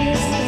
eyes.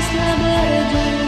terus lah berjalan